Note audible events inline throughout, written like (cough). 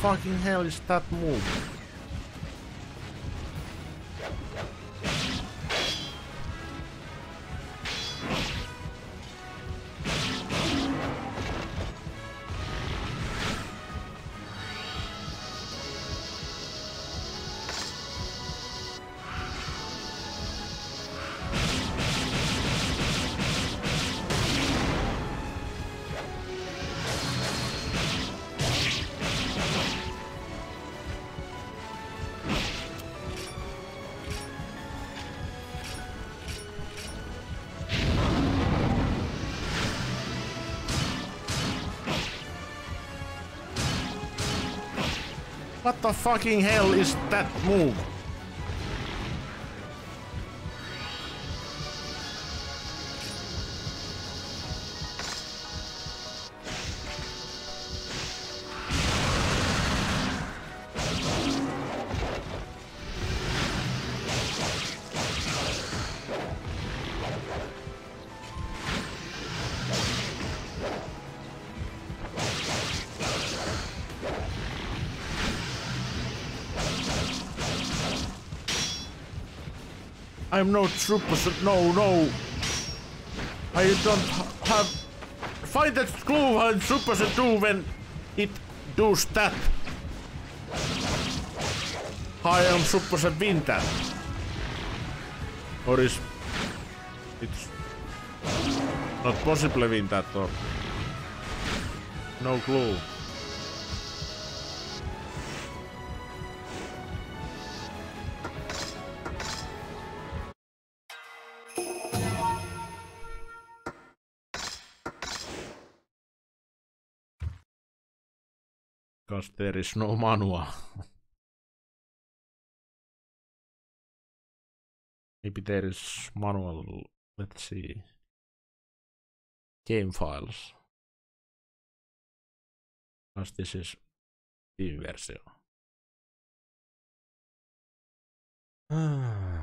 Fucking hell is that move? What the fucking hell is that move? I'm no trooper, no, no. I don't have... Find that clue how troopers do when it does that. I am supposed that. Or is... It's... Not possible win that or... No clue. Because there is no manual. Maybe there is manual. Let's see. Game files. Because this is Steam version. Ah.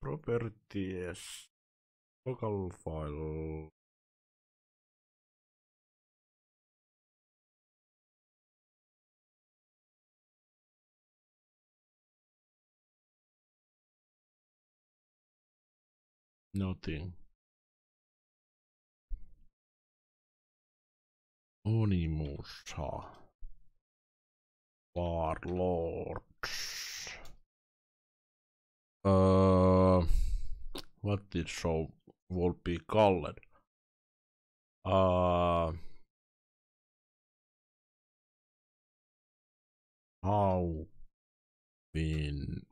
Properties. Local file. Nothing. Onimusha Warlords Uh, what did show would be called? Uh, how been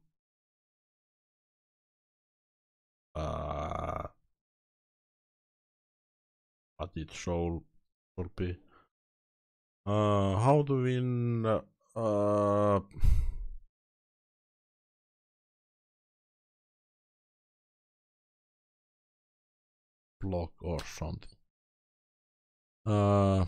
uh, what it show would be uh, how to win uh block or something. Uh,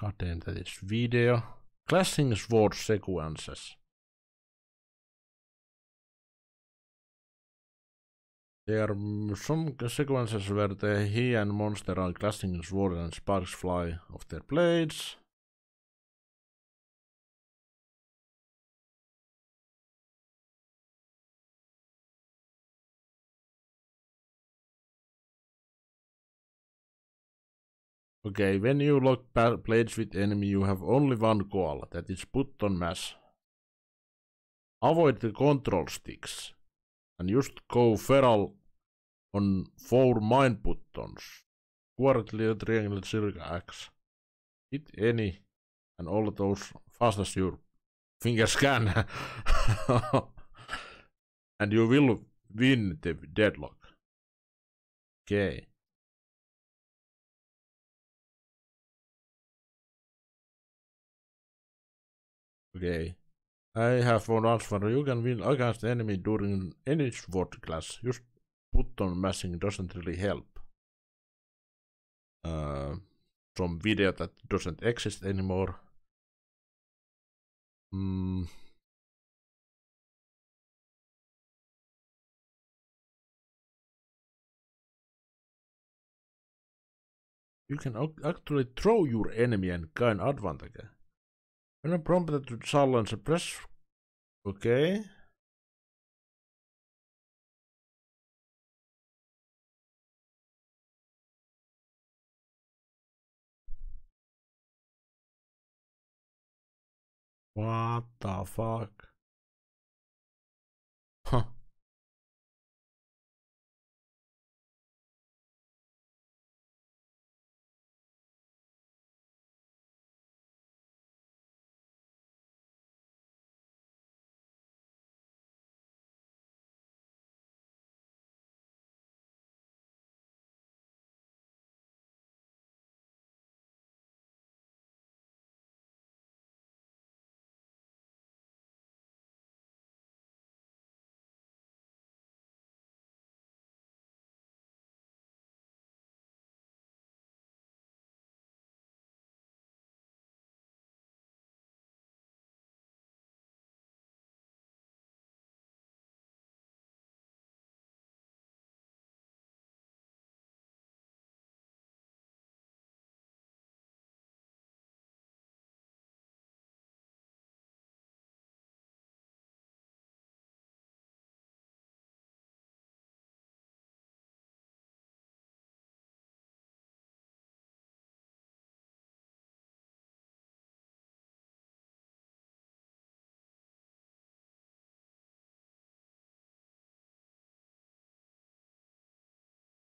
God damn, that is video. Clashing sword sequences. There are some sequences where the he and monster are clashing sword and sparks fly off their blades. Okay, when you lock blades with enemy, you have only one goal, that is button mash. Avoid the control sticks, and just go feral on four mine buttons. Quarterly, triangle, circle, X. Hit any and all those fast as your fingers can. (laughs) and you will win the deadlock. Okay. Okay. I have one answer. You can win against enemy during any sword class. Just button mashing doesn't really help. Uh, some video that doesn't exist anymore. Mm. You can actually throw your enemy and gain advantage. When prompted to challenge, press... Okay. What the fuck?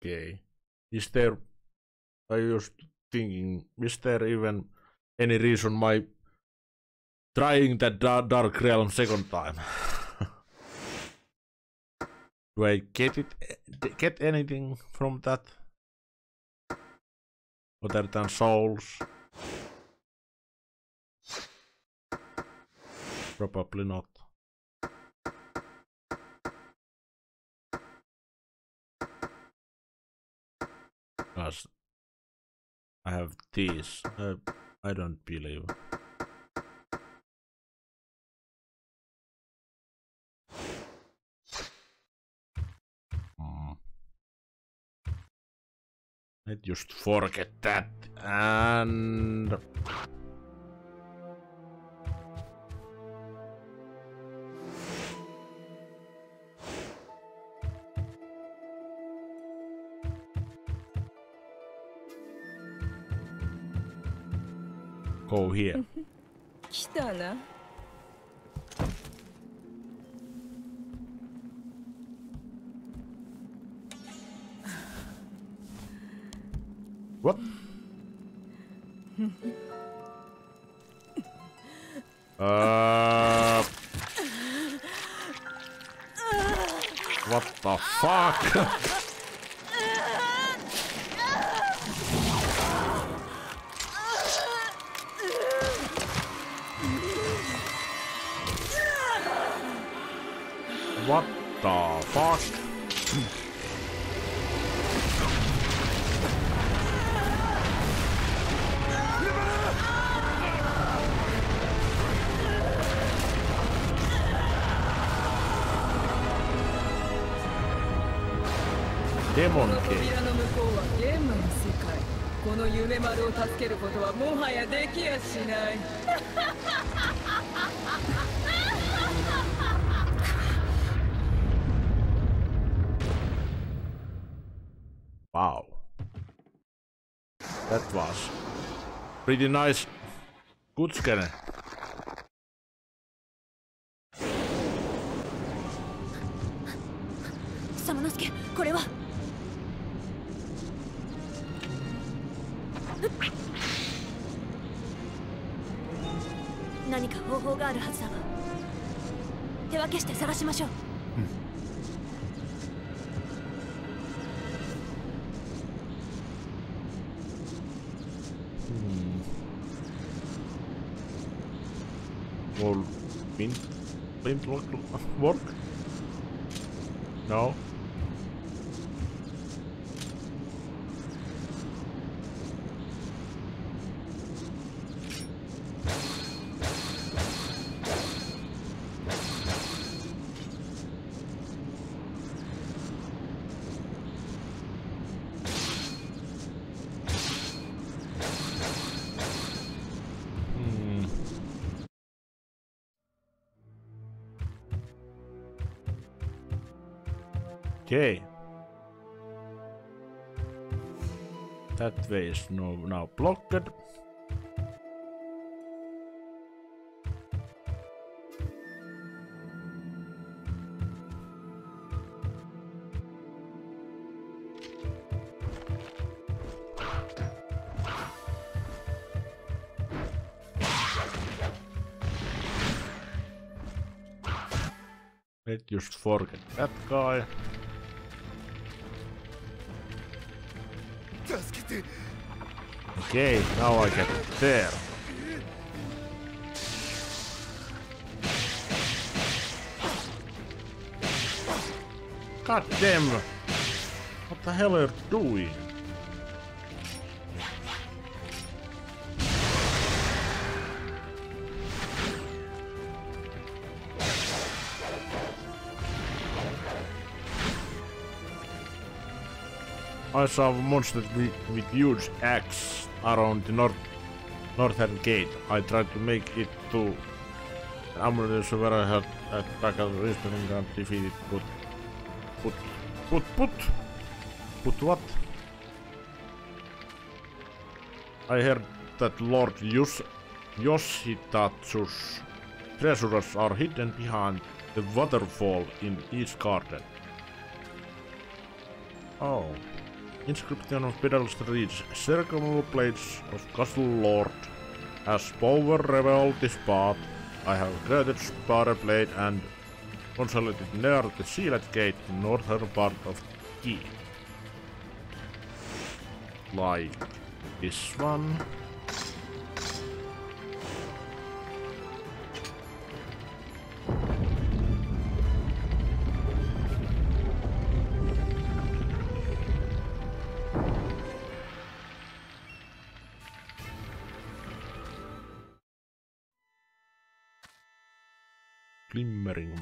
Okay. Is there, I was thinking, is there even any reason my trying that Dark Realm second time? (laughs) Do I get it, eh, get anything from that? Other than souls? Probably not. I have this. Uh, I don't believe. Hmm. I just forget that and go here. (laughs) what? Pretty nice. Good scanner. これは何か方法があるはずだわ手分けして探しましょう、うん flint, flintlock work? No? That way is no, now blocked. Let's just forget that guy. Okay, now I get there. God damn! What the hell are you doing? I saw monsters with, with huge axe around the north northern gate. I tried to make it to Amulet where I had attack of reasoning and defeated put put put put put what? I heard that Lord Yos Yoshitatsu's treasures are hidden behind the waterfall in East Garden. Oh. Inscription of Pedals reads Circle Blades of Castle Lord. As power revealed this path, I have created Spare Blade and consolidated near the sealed gate in northern part of key. Like this one.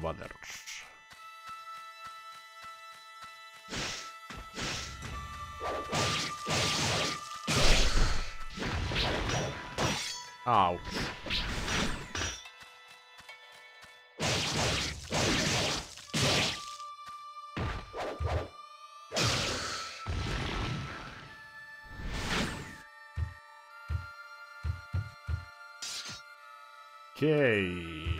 Glimmering Ouch. Okay.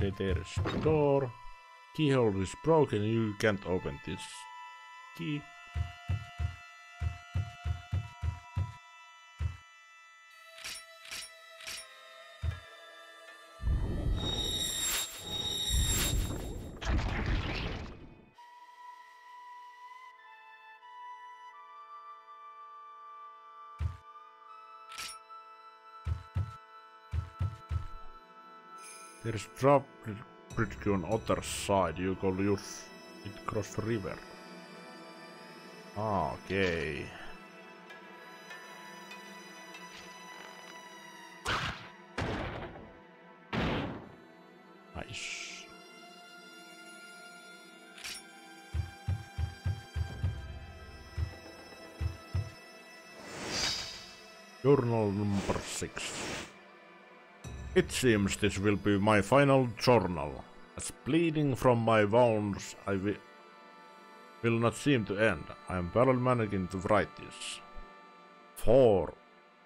Okay, there's the door. Keyhole is broken, you can't open this key. There's drop bridge on other side. You go use it cross the river. Ah, okay. Seems this will be my final journal. As bleeding from my wounds, I wi will not seem to end. I am barely managing to write this. For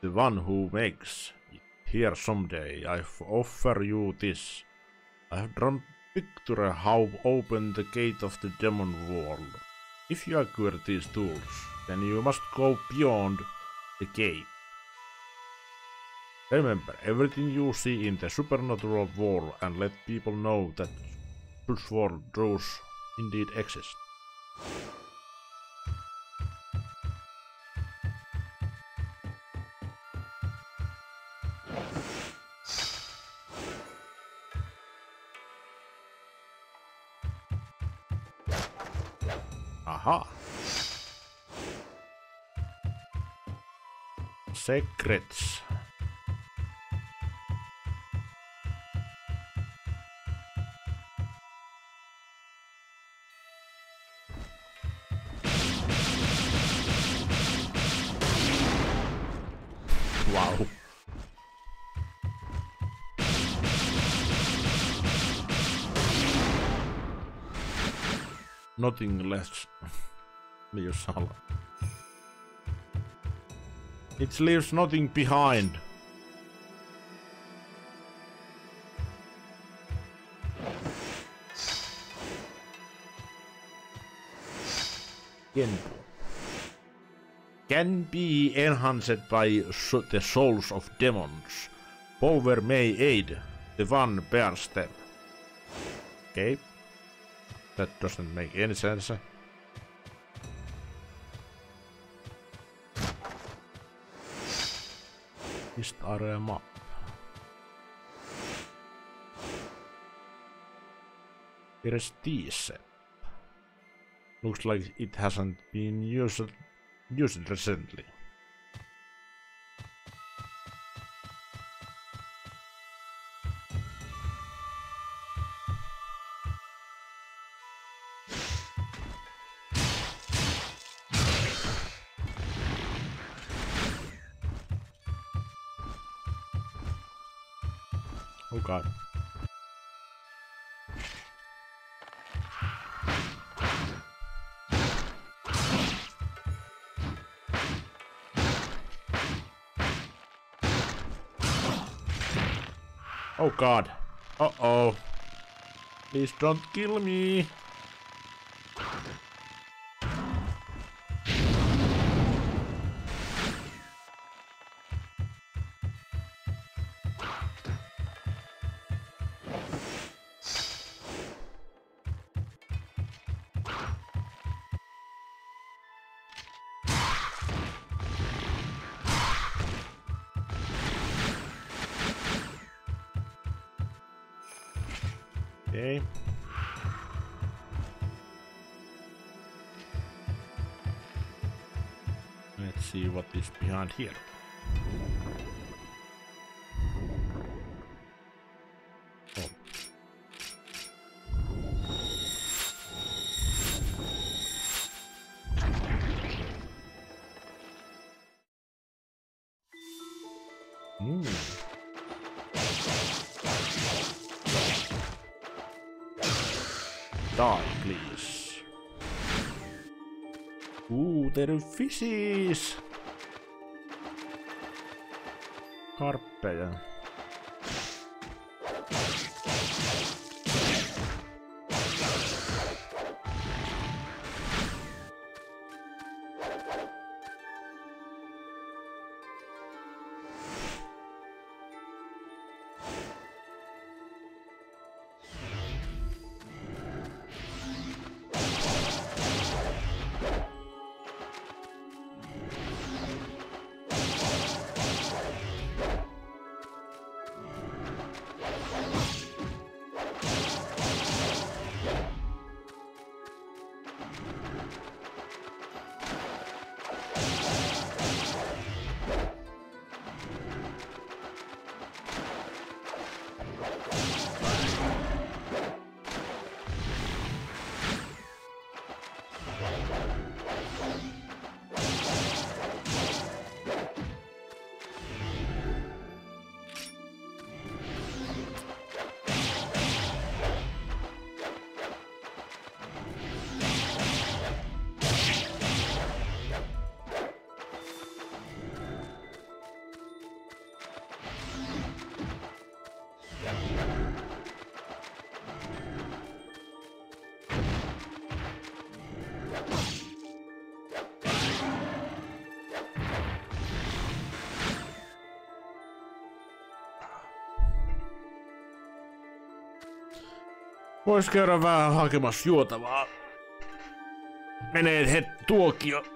the one who makes it here someday, I offer you this. I have drawn picture how open the gate of the demon world. If you acquire these tools, then you must go beyond the gate. Remember everything you see in the supernatural world and let people know that such world truths indeed exist. Aha! Secrets. Nothing less alone. It leaves nothing behind. Genpo can be enhanced by the souls of demons. Power may aid the one bears them. Okay. That doesn't make any sense. Eh? East area map. Here's this. Looks like it hasn't been used used recently. Oh god. Oh god. Uh-oh. Please don't kill me. Is behind here. Oh. Mm. Die, please. Ooh, there are fishes! Karppeja. Vois käydä vähän hakemassa juotavaa. Menee het tuokio.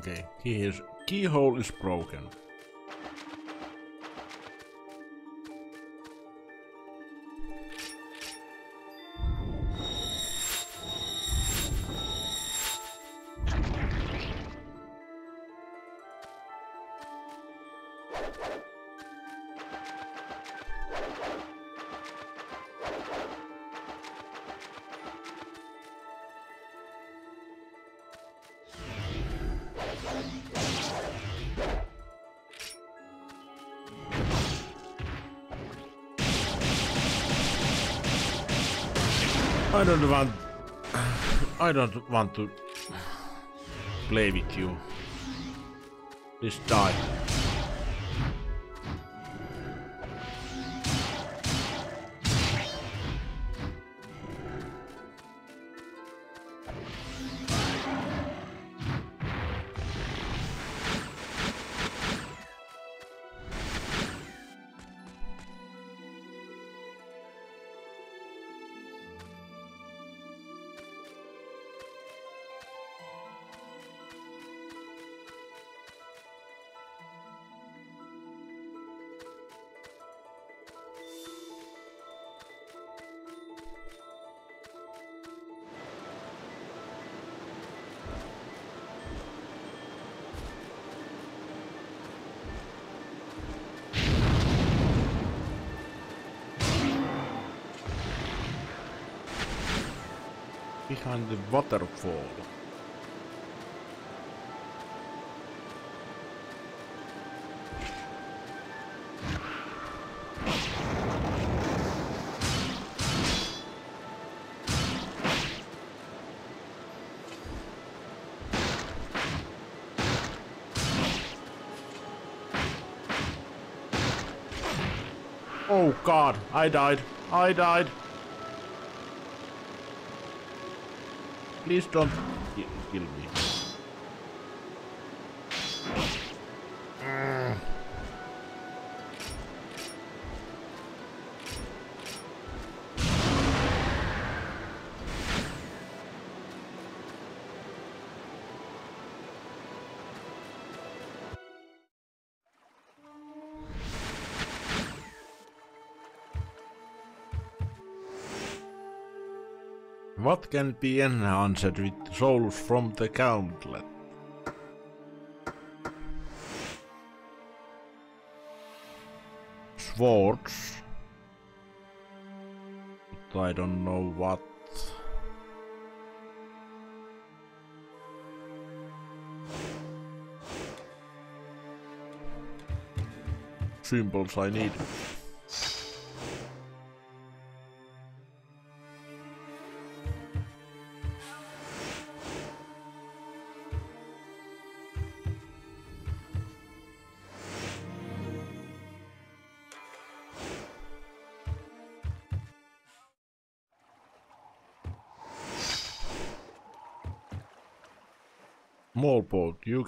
Okay, key is, keyhole is broken. Don't want... I don't want to play with you. Please die. Behind the waterfall. Oh god, I died. I died. Please don't kill me. What can be enhanced with souls from the gauntlet? Swords. But I don't know what. Symbols I need.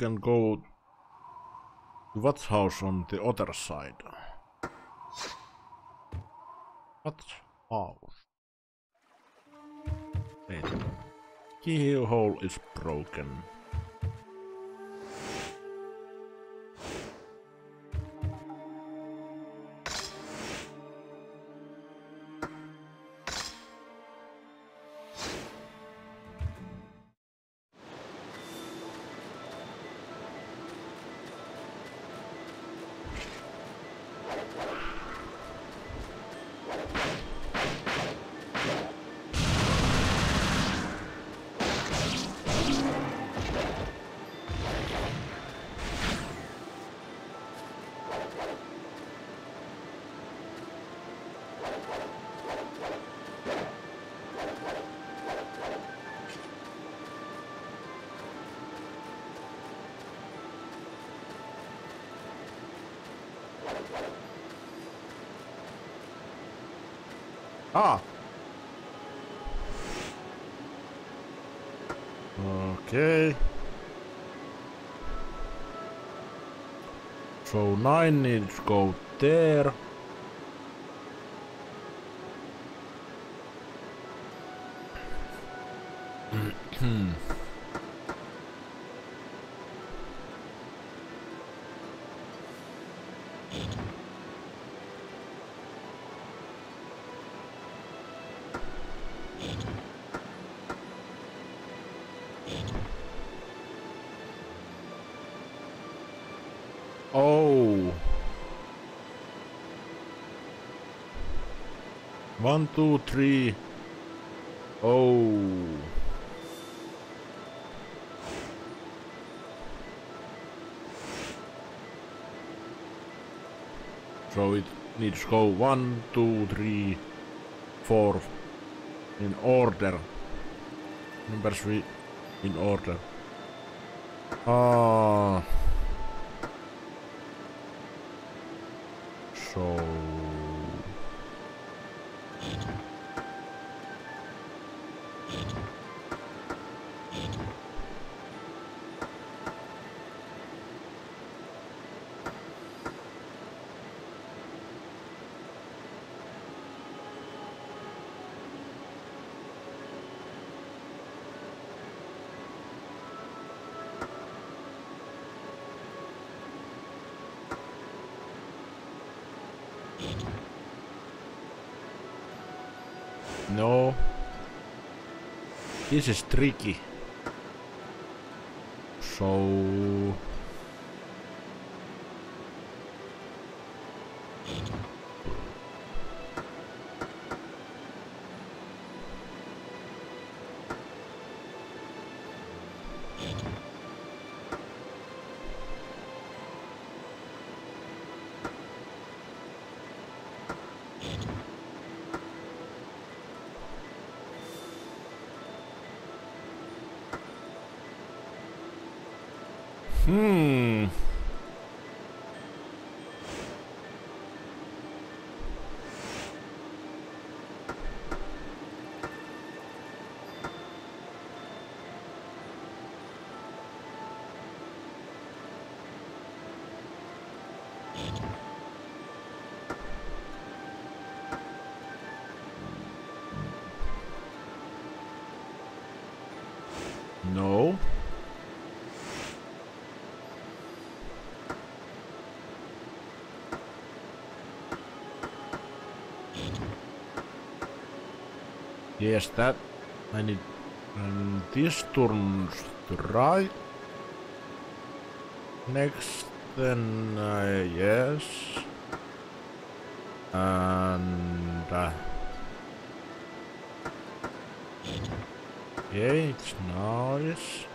Can go to Watch House on the other side. Watch House. Wait. Keyhole is broken. Okay. So nine needs to go there. One, two, three. Oh. So it needs to go one, two, three, four in order. Number three in order. Ah. So. No. This is tricky. So... Yes, that I need. And this turns to right. Next, then uh, yes, and uh, yeah, it's nice.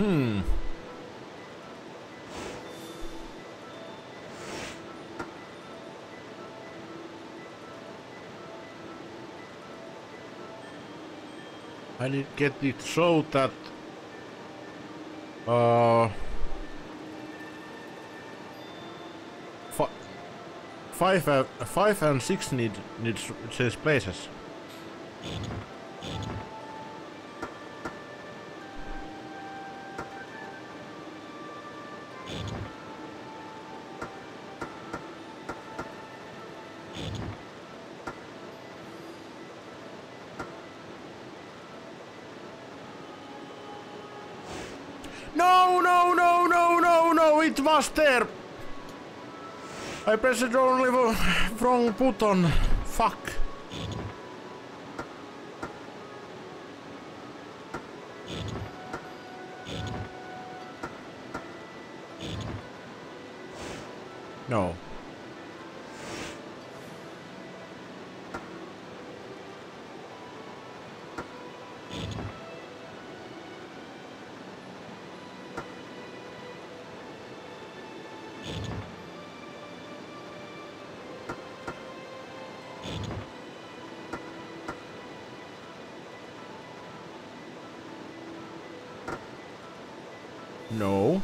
Hmm. I need to get it so that uh fi- five uh, five and six need needs change places. I pressed the only wo- wrong button. Fuck. No. No.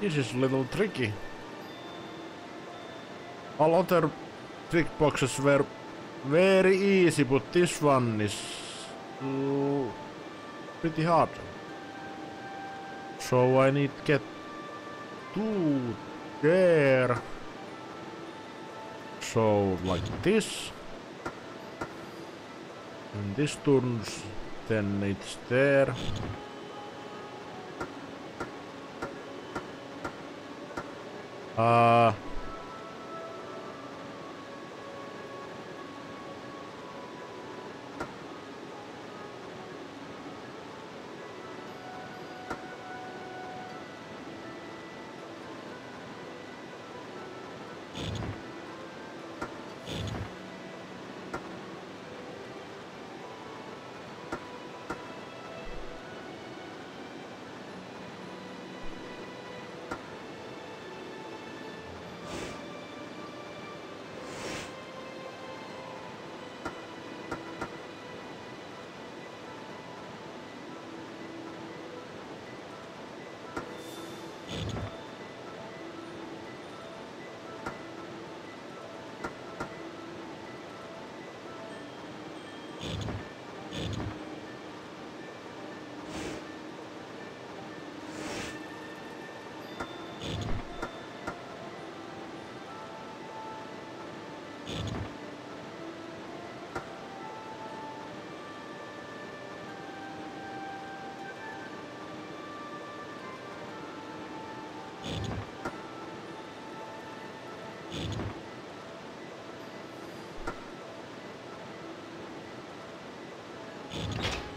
This is a little tricky. All other trick boxes were very easy, but this one is uh, pretty hard. So I need to get there. So like this. And this turns, then it's there. Uh,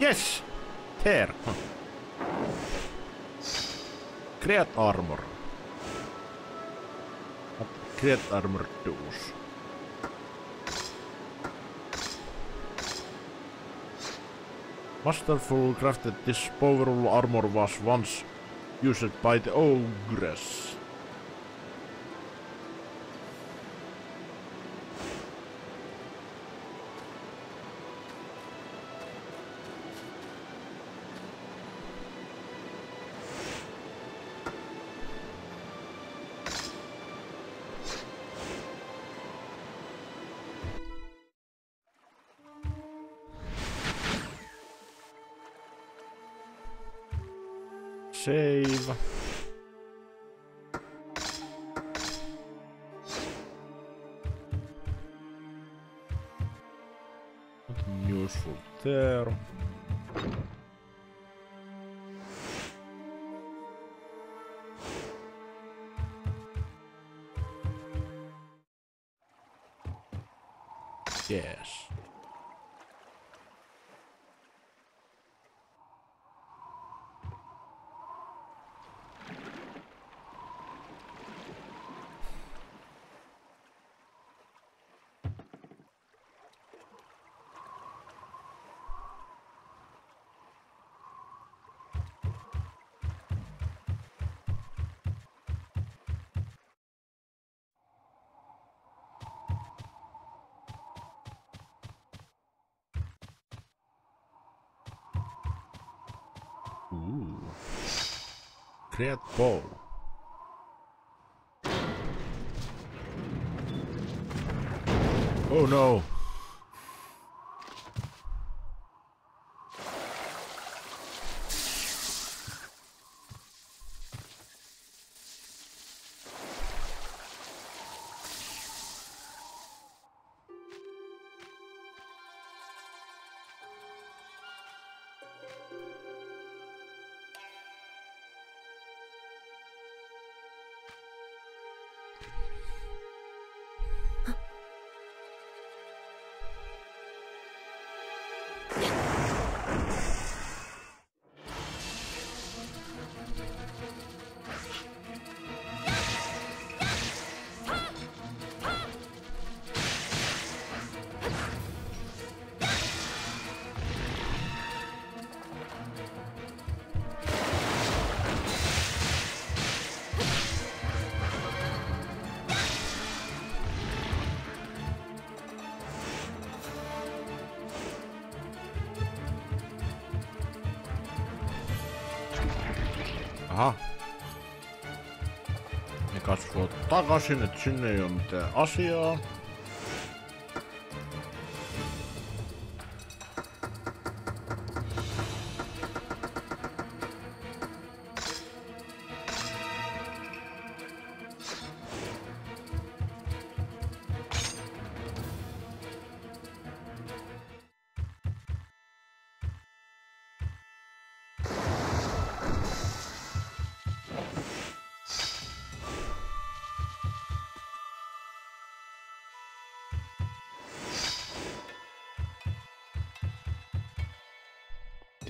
Yes! There. Create armor. What create armor does. Masterful crafted this powerful armor was once used by the ogress. Yes. Ooh. Create bow. Oh no. Aha. Ne kasvoi takaisin, että sinne ei ole mitään asiaa.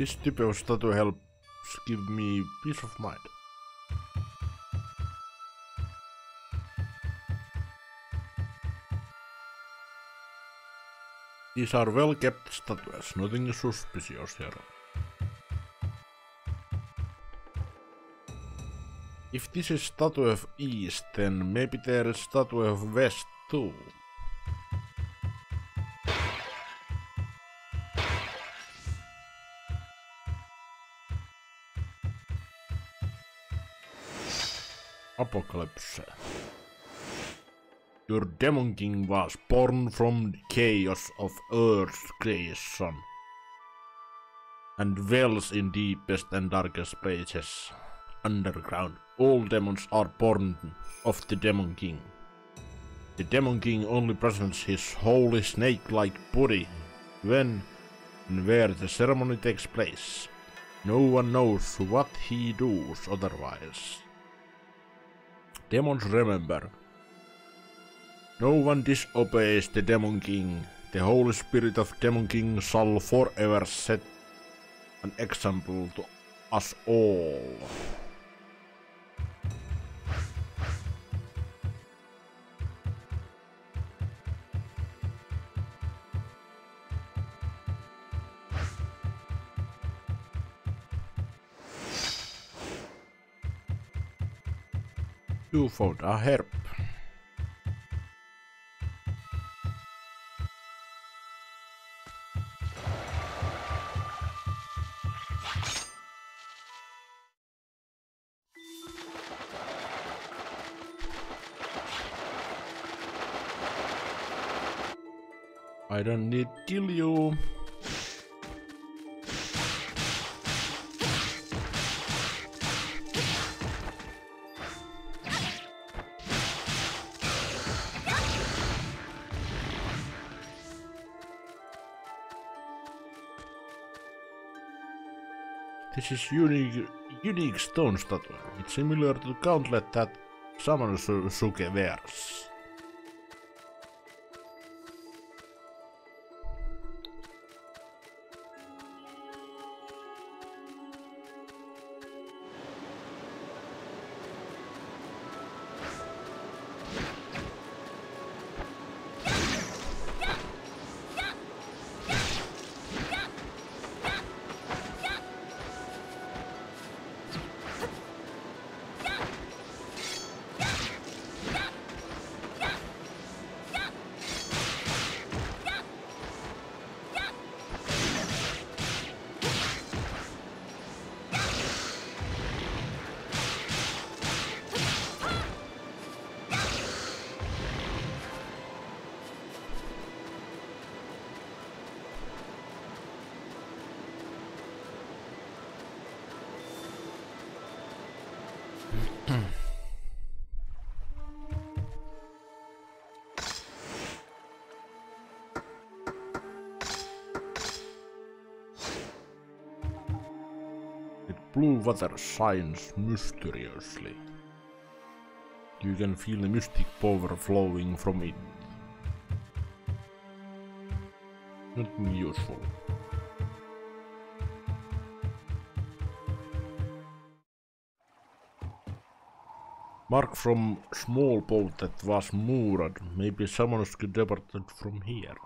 This type statue helps give me peace of mind. These are well kept statues, nothing suspicious here. If this is statue of East, then maybe there is statue of West too. Apocalypse. Your demon king was born from the chaos of Earth's creation and dwells in deepest and darkest places underground. All demons are born of the Demon King. The Demon King only presents his holy snake-like body when and where the ceremony takes place. No one knows what he does otherwise. Demons remember. No one disobeys the Demon King. The Holy Spirit of Demon King shall forever set an example to us all. Found a herb. This is unique, unique stone statue. It's similar to the gauntlet that Samanosuke wears. Blue water shines mysteriously. You can feel the mystic power flowing from it. Nothing useful. Mark from small boat that was moored. Maybe someone could departed from here.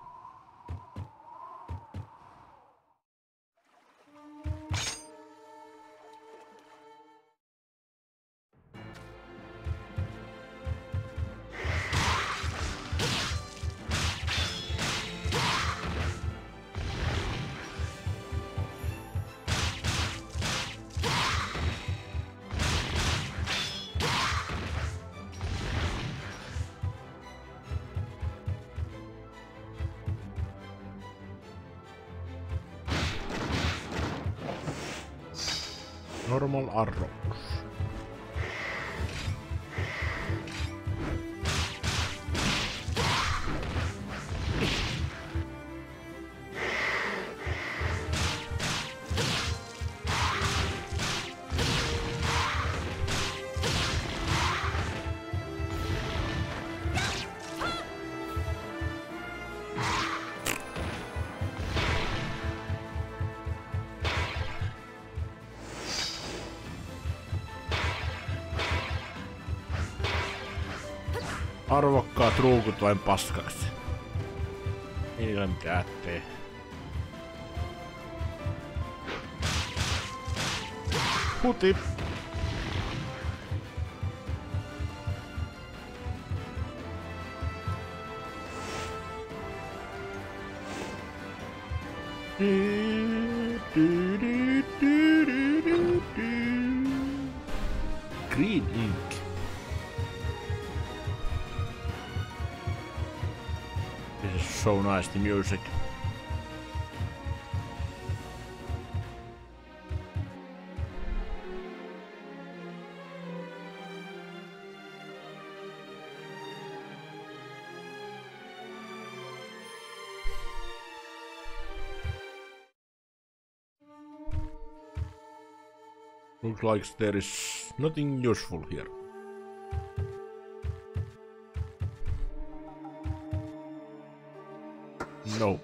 Normal arrows. Arvokkaat ruukut vain paskaksi. Ei ole mitään ettei. Huti. The music. Looks like there is nothing useful here. No.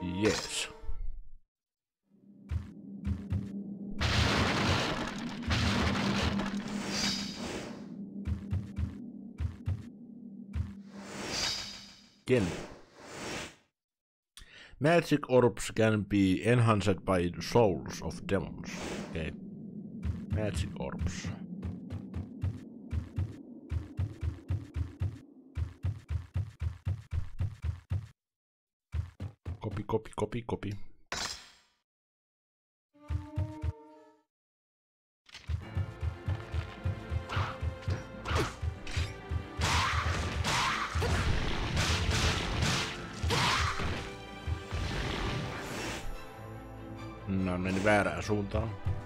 Yes. Again. Magic orbs can be enhanced by the souls of demons. Magic Orbs. Kopi, kopi, kopi, kopi. No, meni väärään suuntaan.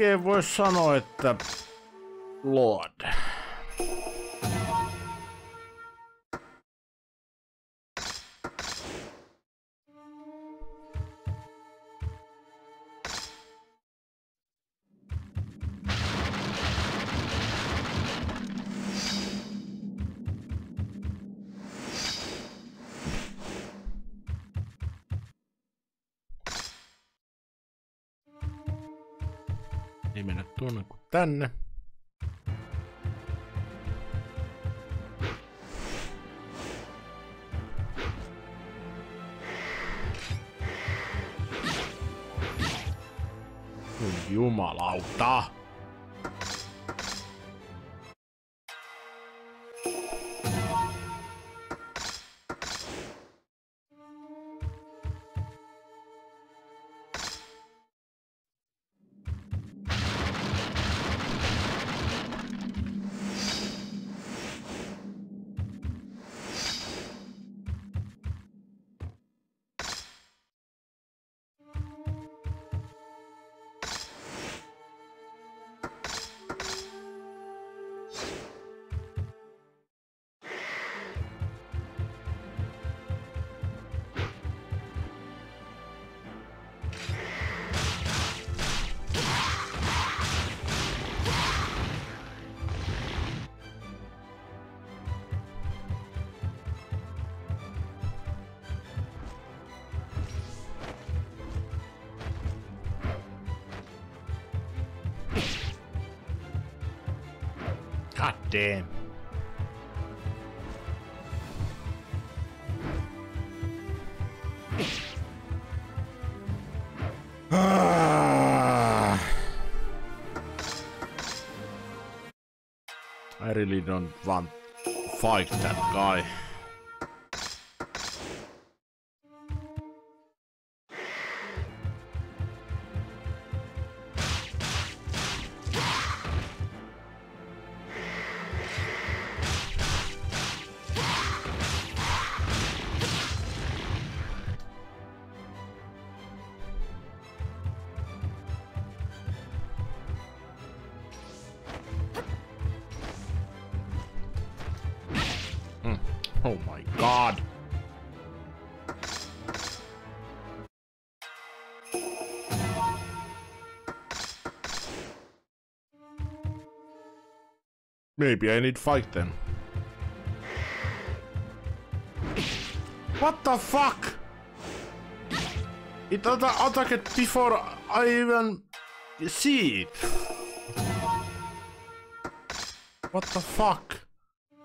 Melkein vois sanoa, että Lord. Tänne. Jumalauta! God damn. (sighs) I really don't want to fight that guy. Maybe I need fight them. What the fuck? It attacked before I even see it. What the fuck?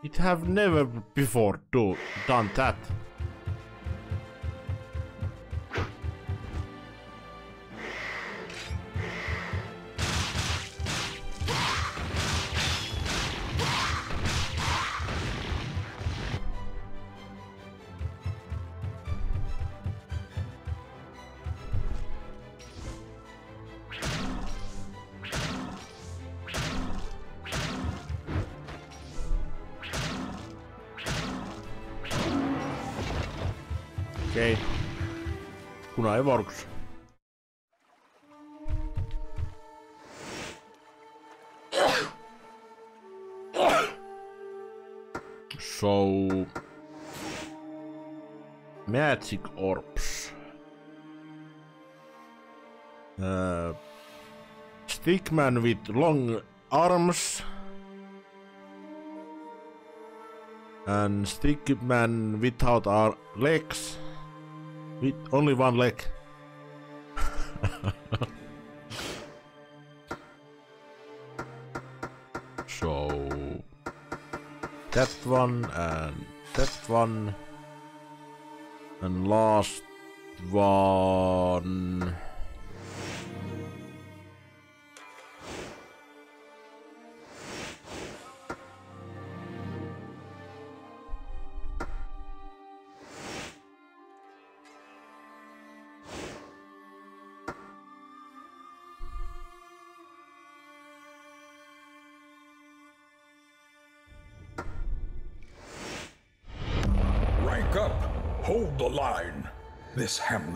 It have never before do done that. Okei. Okay. Kuna ei works. So... Magic orbs. Uh, stickman with long arms. And stickman without our legs. With only one leg. (laughs) so that one and that one and last one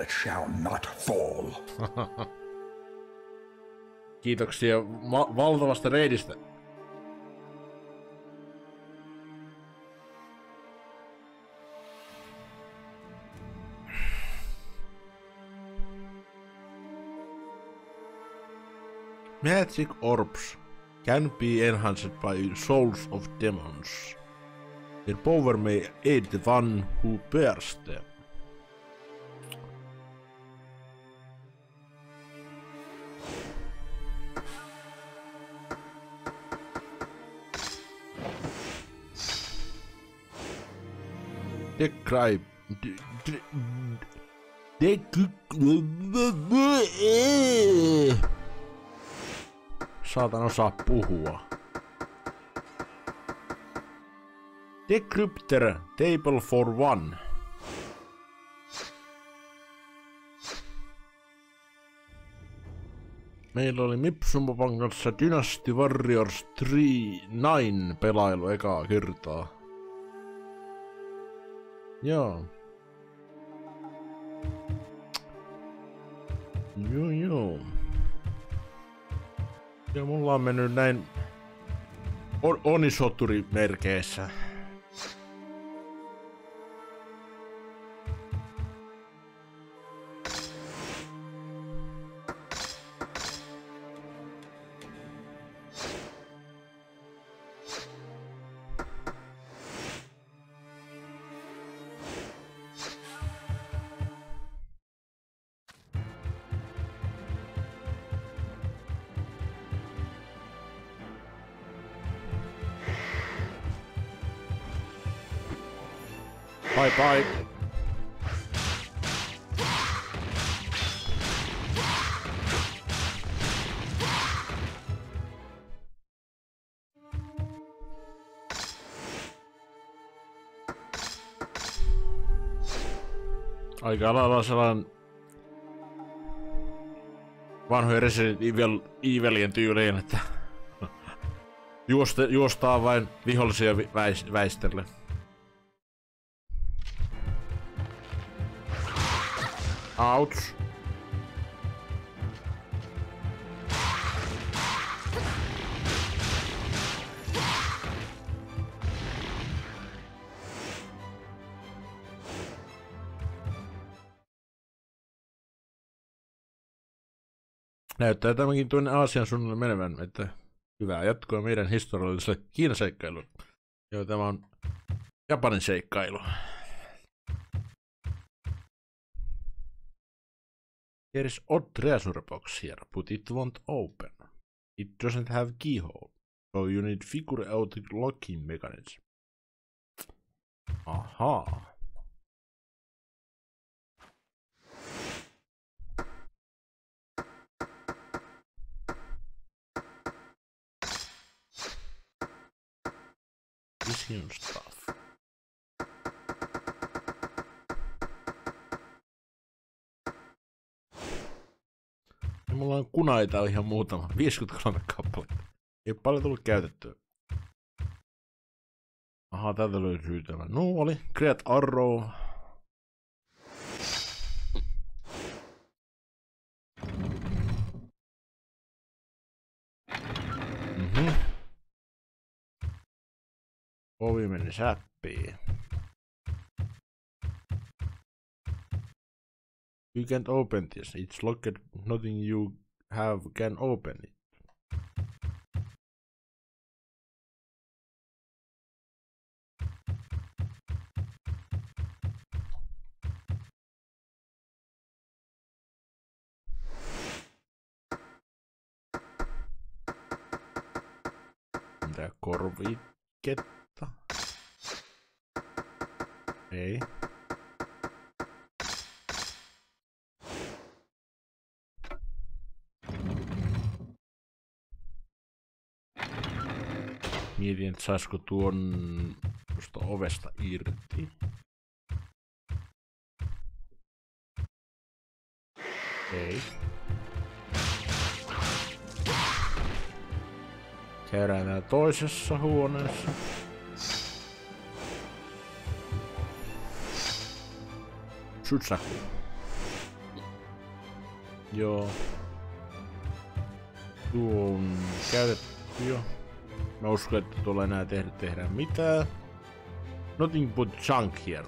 This hamlet shall not fall. (laughs) Kiitoksia va- valtavasta reidistä. Magic orbs can be enhanced by souls of demons. Their power may aid the one who bears them. Describe. d- d- d- Saatan osaa puhua. Decrypter table for one. Meillä oli Mipsumopan kanssa Dynasty Warriors 3 9 pelailu ekaa kertaa. Joo. Joo joo. Ja mulla on mennyt näin on, onisoturi Bye. Aika lailla sellainen vanhojen Resident Evil, Evilien tyyliin, että (laughs) juoste, juostaa vain vihollisia vi- väis, väistellen. Autsch. Näyttää tämäkin tuonne Aasian suunnalle menevän, että hyvää jatkoa meidän historialliselle Kiinanseikkailulle. Joo, tämä on Japanin seikkailu. There is odd treasure box here, but it won't open. It doesn't have keyhole, so you need figure out the locking mechanism. Aha. Vision stuff. Mulla on kunaita ihan muutama, 53 kappaletta. Ei paljon tullut käytettyä. Aha, täältä löytyy tämä nuoli. Create arrow. Mhm. Ovi meni säppiin. You can't open this. It's locked. Nothing you have can open it. Mietin, että saisiko tuon tuosta ovesta irti. Ei. Käydään toisessa huoneessa. Sutsaku. Joo. Tuo on käytetty jo. Mä uskon, että tuolla enää tehdä, tehdä mitään. Nothing but junk here.